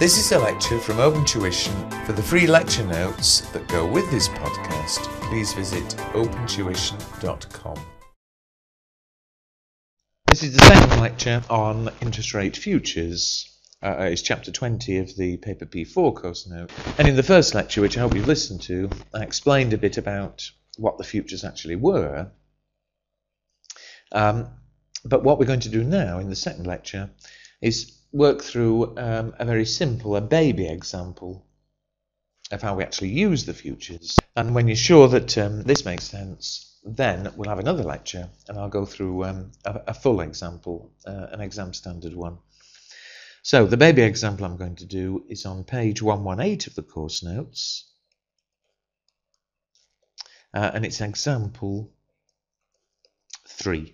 This is a lecture from Open Tuition. For the free lecture notes that go with this podcast, please visit opentuition.com. This is the second lecture on interest rate futures. Uh, it's chapter 20 of the paper P4 course note. And in the first lecture, which I hope you've listened to, I explained a bit about what the futures actually were. Um, but what we're going to do now in the second lecture is work through um, a very simple, a baby example of how we actually use the futures. And when you're sure that um, this makes sense, then we'll have another lecture and I'll go through um, a, a, full example, uh, an exam standard one. So the baby example I'm going to do is on page 118 of the course notes. Uh, and it's example 3.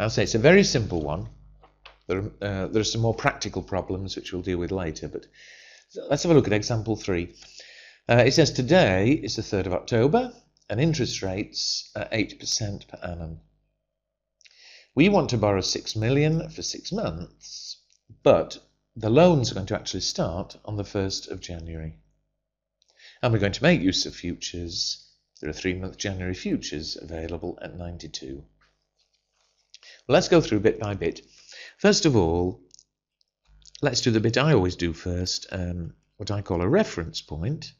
I'll say it's a very simple one. There are, uh, there are some more practical problems which we'll deal with later, but let's have a look at example 3. Uh, it says today is the 3rd of October and interest rates are 8% per annum. We want to borrow 6 million for 6 months, but the loans are going to actually start on the 1st of January. And we're going to make use of futures. There are three month January futures available at 92. Well, let's go through bit by bit. First of all, let's do the bit I always do first, um, what I call a reference point.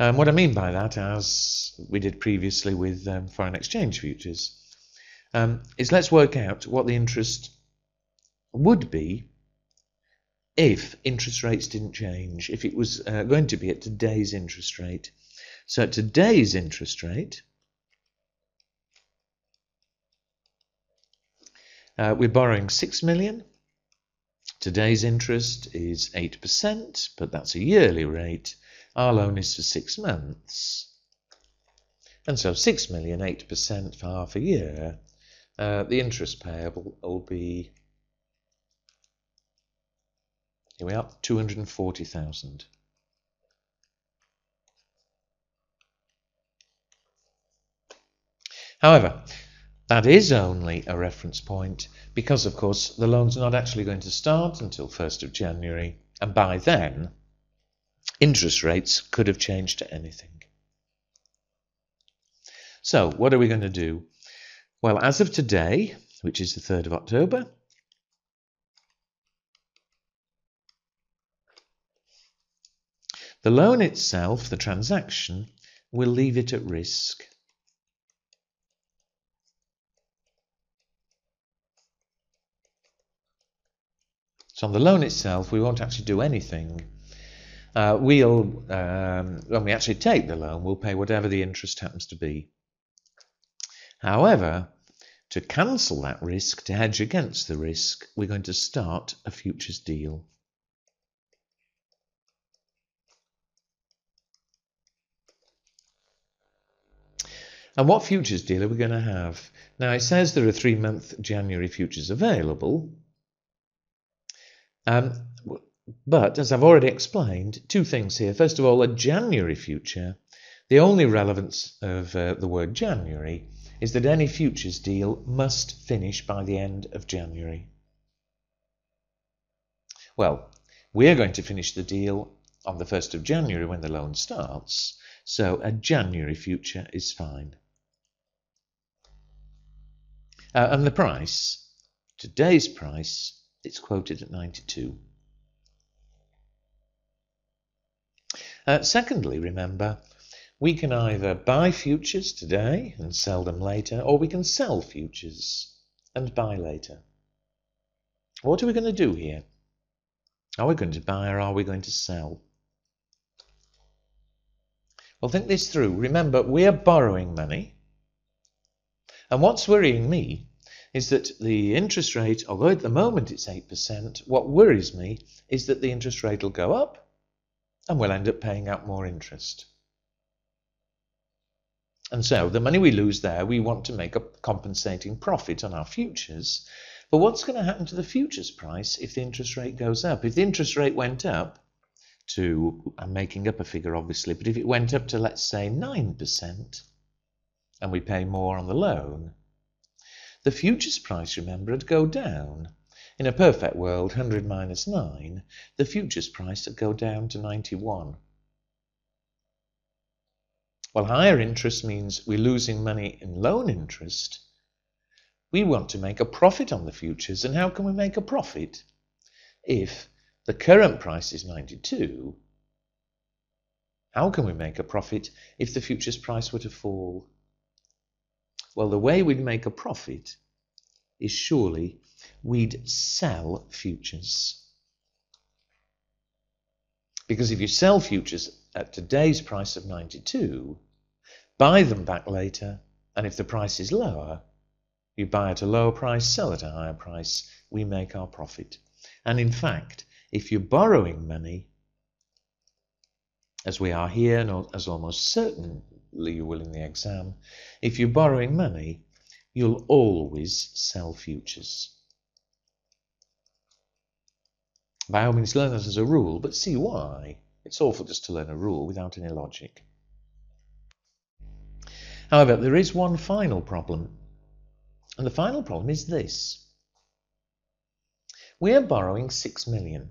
Um, what I mean by that, as we did previously with um, foreign exchange futures, um, is let's work out what the interest would be if interest rates didn't change, if it was uh, going to be at today's interest rate. So at today's interest rate, uh, we're borrowing 6 million. Today's interest is 8%, but that's a yearly rate. Our loan is for six months. And so 6 million, 8% for half a year. Uh, the interest payable will be, here we are, 240,000. However, that is only a reference point because, of course, the loan's not actually going to start until 1st of January, and by then, interest rates could have changed to anything. So, what are we going to do? Well, as of today, which is the 3rd of October, the loan itself, the transaction, will leave it at risk. So on the loan itself, we won't actually do anything. Uh, we'll, um, when we actually take the loan, we'll pay whatever the interest happens to be. However, to cancel that risk, to hedge against the risk, we're going to start a futures deal. And what futures deal are we going to have? Now, it says there are three month January futures available. Um, but, as I've already explained, two things here. First of all, a January future. The only relevance of uh, the word January is that any futures deal must finish by the end of January. Well, we're going to finish the deal on the 1st of January when the loan starts, so a January future is fine. Uh, and the price, today's price, it's quoted at 92. Uh, secondly, remember, we can either buy futures today and sell them later, or we can sell futures and buy later. What are we going to do here? Are we going to buy or are we going to sell? Well, think this through. Remember, we are borrowing money. And what's worrying me is that the interest rate, although at the moment it's 8%, what worries me is that the interest rate will go up and we'll end up paying out more interest. And so the money we lose there, we want to make a compensating profit on our futures. But what's going to happen to the futures price if the interest rate goes up? If the interest rate went up to, I'm making up a figure obviously, but if it went up to let's say 9% and we pay more on the loan, the futures price, remember, would go down. In a perfect world, 100 minus 9, the futures price would go down to 91. Well, higher interest means we're losing money in loan interest. We want to make a profit on the futures, and how can we make a profit? If the current price is 92, how can we make a profit if the futures price were to fall? Well, the way we'd make a profit is surely we'd sell futures. Because if you sell futures at today's price of 92, buy them back later, and if the price is lower, you buy at a lower price, sell at a higher price, we make our profit. And in fact, if you're borrowing money, as we are here, and as almost certainly you will in the exam, if you're borrowing money, you'll always sell futures. By all means, learn that as a rule, but see why. It's awful just to learn a rule without any logic. However, there is one final problem, and the final problem is this. We are borrowing six million.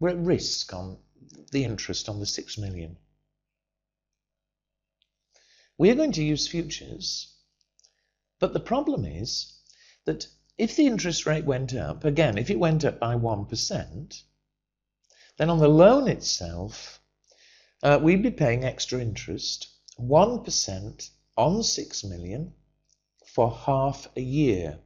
We're at risk on the interest on the six million. We are going to use futures, but the problem is that if the interest rate went up, again, if it went up by 1%, then on the loan itself, uh, we'd be paying extra interest, 1% on 6 million for half a year.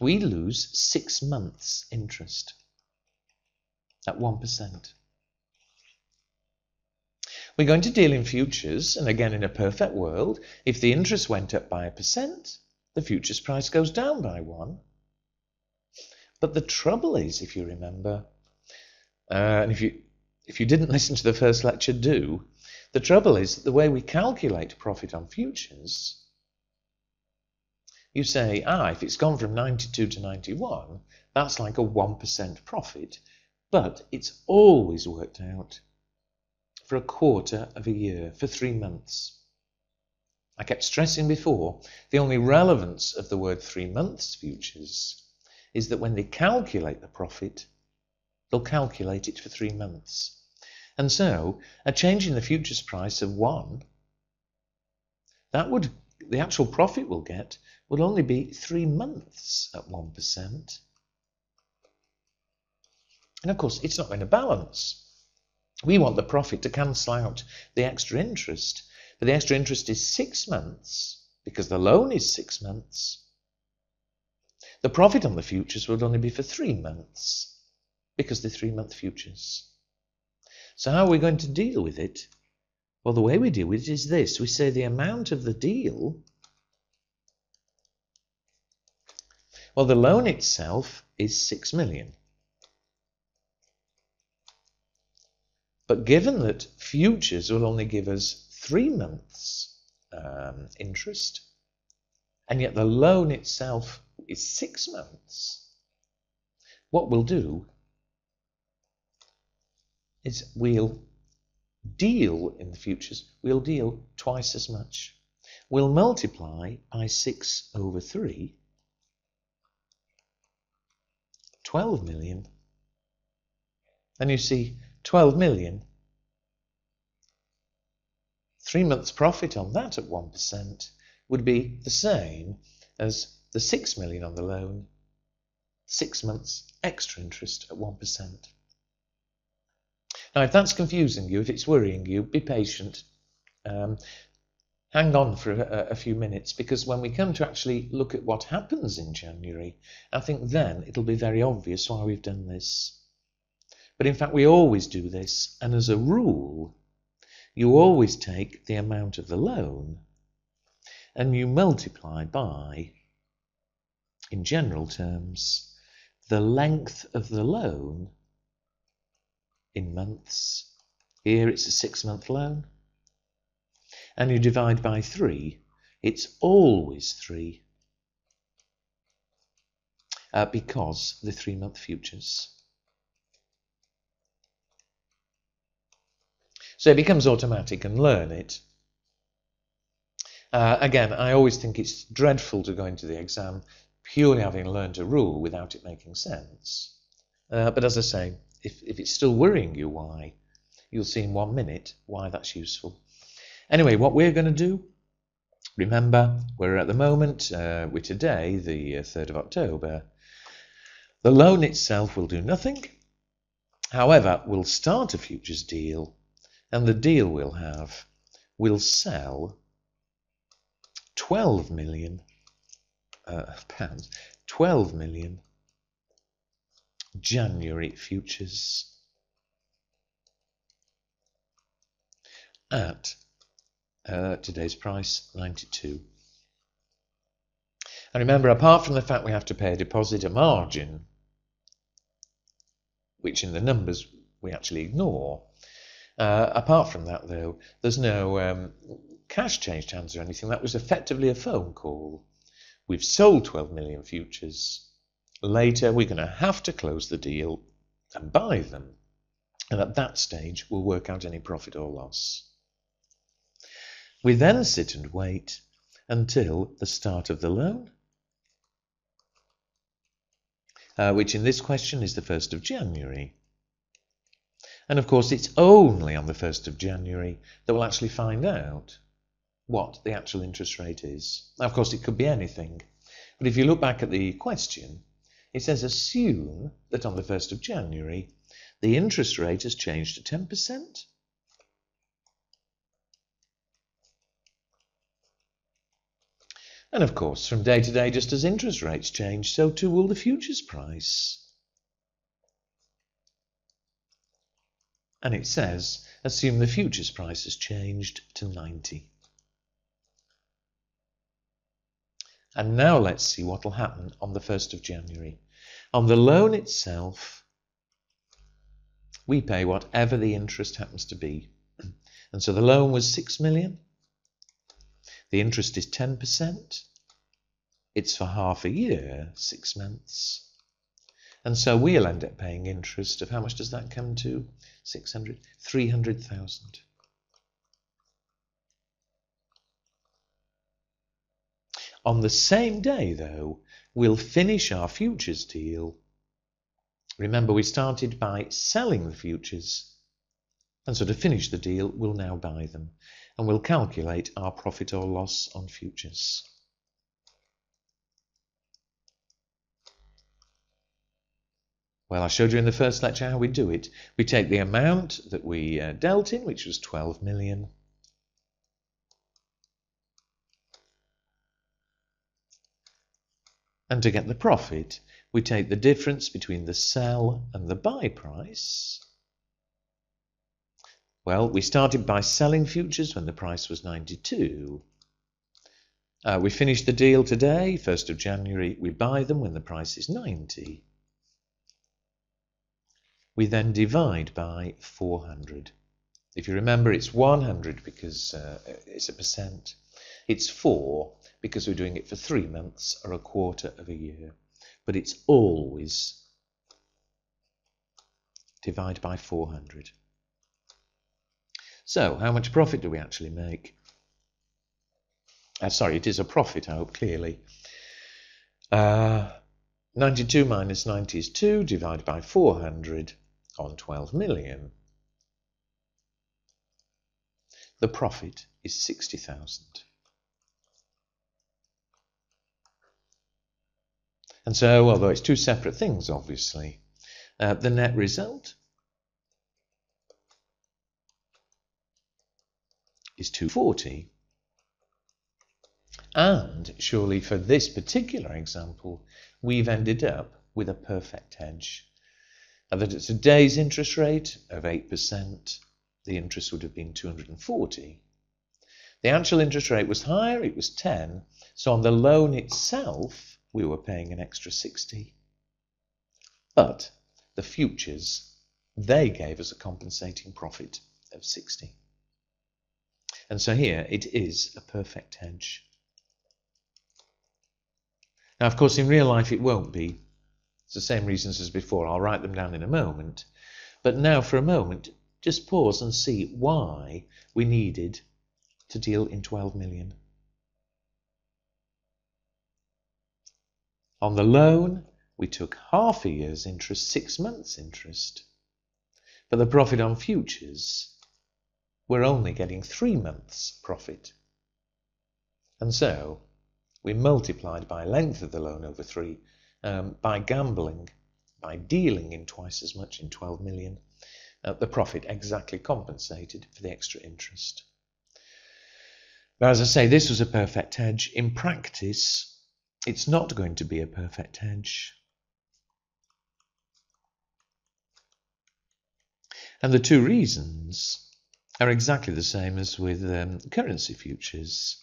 We lose six months interest at 1%. We're going to deal in futures, and again, in a perfect world, if the interest went up by a percent, the futures price goes down by one. But the trouble is, if you remember, uh, and if you if you didn't listen to the first lecture, do. The trouble is that the way we calculate profit on futures, you say, ah, if it's gone from 92 to 91, that's like a 1% profit. But it's always worked out for a quarter of a year, for three months. I kept stressing before, the only relevance of the word three months futures is that when they calculate the profit, they'll calculate it for three months. And so, a change in the futures price of one, that would, the actual profit we'll get will only be three months at 1%. And of course, it's not going to balance. We want the profit to cancel out the extra interest. But the extra interest is six months because the loan is six months. The profit on the futures would only be for three months because they're three month futures. So, how are we going to deal with it? Well, the way we deal with it is this we say the amount of the deal. Well, the loan itself is 6 million. But given that futures will only give us three months um, interest, and yet the loan itself is six months, what we'll do is we'll deal in the futures, we'll deal twice as much. We'll multiply by 6 over 3, 12 million. And you see, 12 million. Three months' profit on that at 1% would be the same as the 6 million on the loan, six months extra interest at 1%. Now, if that's confusing you, if it's worrying you, be patient. Um, hang on for a, a, few minutes because when we come to actually look at what happens in January, I think then it'll be very obvious why we've done this. But in fact, we always do this, and as a rule, you always take the amount of the loan and you multiply by, in general terms, the length of the loan in months. Here it's a six month loan. And you divide by three. It's always three uh, because the three month futures. So it becomes automatic and learn it. Uh, again, I always think it's dreadful to go into the exam purely having learned a rule without it making sense. Uh, but as I say, if, if it's still worrying you why, you'll see in one minute why that's useful. Anyway, what we're going to do, remember, we're at the moment, uh, we're today, the 3rd uh, of October. The loan itself will do nothing. However, we'll start a futures deal, and the deal we'll have will sell 12 million uh, pounds, 12 million January futures at uh, today's price 92. And remember, apart from the fact we have to pay a deposit, a margin, which in the numbers we actually ignore, uh, apart from that, though, there's no um, cash changed hands or anything. That was effectively a phone call. We've sold 12 million futures. Later, we're going to have to close the deal and buy them. And at that stage, we'll work out any profit or loss. We then sit and wait until the start of the loan, uh, which in this question is the 1st of January. And of course, it's only on the 1st of January that we'll actually find out what the actual interest rate is. Now, of course, it could be anything. But if you look back at the question, it says assume that on the 1st of January, the interest rate has changed to 10%. And of course, from day to day, just as interest rates change, so too will the futures price. And it says, assume the futures price has changed to 90. And now let's see what will happen on the 1st of January. On the loan itself, we pay whatever the interest happens to be. And so the loan was 6 million. The interest is 10%. It's for half a year, six months. And so we'll end up paying interest of how much does that come to? 600, 300,000. On the same day, though, we'll finish our futures deal. Remember, we started by selling the futures. And so to finish the deal, we'll now buy them. And we'll calculate our profit or loss on futures. Well, I showed you in the first lecture how we do it. We take the amount that we uh, dealt in, which was 12 million, And to get the profit, we take the difference between the sell and the buy price. Well, we started by selling futures when the price was 92. Uh, we finished the deal today, 1st of January. We buy them when the price is 90. We then divide by 400. If you remember, it's 100 because uh, it's a percent. It's 4 because we're doing it for three months or a quarter of a year. But it's always divide by 400. So, how much profit do we actually make? Uh, sorry, it is a profit, I hope, clearly. Uh, 92 minus 90 is 2, divided by 400 on 12 million. The profit is 60,000. And so, although it's two separate things, obviously, uh, the net result is 240. And surely for this particular example, we've ended up with a perfect hedge. And that at today's interest rate of 8%, the interest would have been 240. The actual interest rate was higher, it was 10. So on the loan itself, we were paying an extra 60. But the futures, they gave us a compensating profit of 60. And so here it is a perfect hedge. Now, of course, in real life it won't be. It's the same reasons as before. I'll write them down in a moment. But now, for a moment, just pause and see why we needed to deal in 12 million. On the loan, we took half a year's interest, six months' interest. But the profit on futures, we're only getting three months' profit. And so, we multiplied by length of the loan over three um, by gambling, by dealing in twice as much in 12 million, uh, the profit exactly compensated for the extra interest. But as I say, this was a perfect hedge. In practice, it's not going to be a perfect hedge. And the two reasons are exactly the same as with um, currency futures.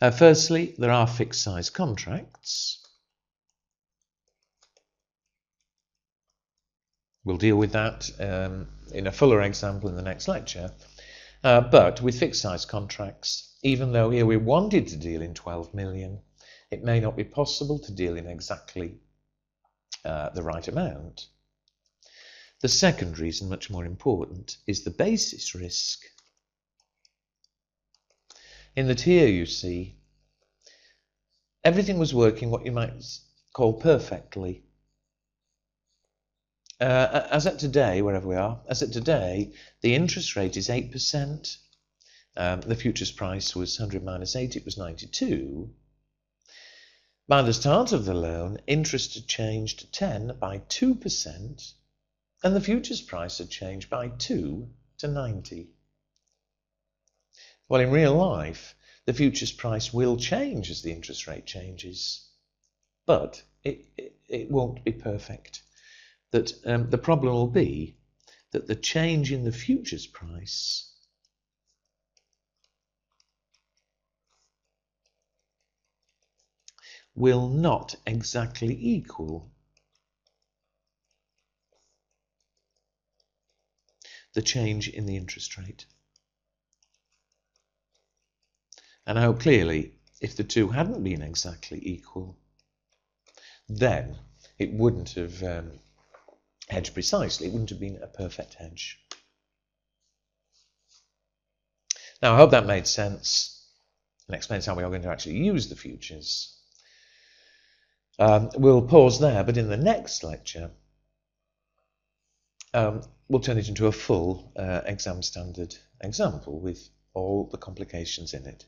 Uh, firstly, there are fixed size contracts. We'll deal with that um, in a fuller example in the next lecture. Uh, but with fixed size contracts, even though here we wanted to deal in 12 million, it may not be possible to deal in exactly uh, the right amount. The second reason, much more important, is the basis risk. In that here you see everything was working what you might call perfectly. Uh, as at today, wherever we are, as at today, the interest rate is 8%. Um, the futures price was 100 minus 8, it was 92. By the start of the loan, interest had changed to 10 by 2%, and the futures price had changed by 2 to 90. Well, in real life, the futures price will change as the interest rate changes, but it, it, it won't be perfect. That um, the problem will be that the change in the futures price will not exactly equal the change in the interest rate. And hope clearly, if the two hadn't been exactly equal, then it wouldn't have um, hedged precisely, it wouldn't have been a perfect hedge. Now, I hope that made sense and explains how we are going to actually use the futures. Um, we'll pause there, but in the next lecture, um, we'll turn it into a full uh, exam standard example with all the complications in it.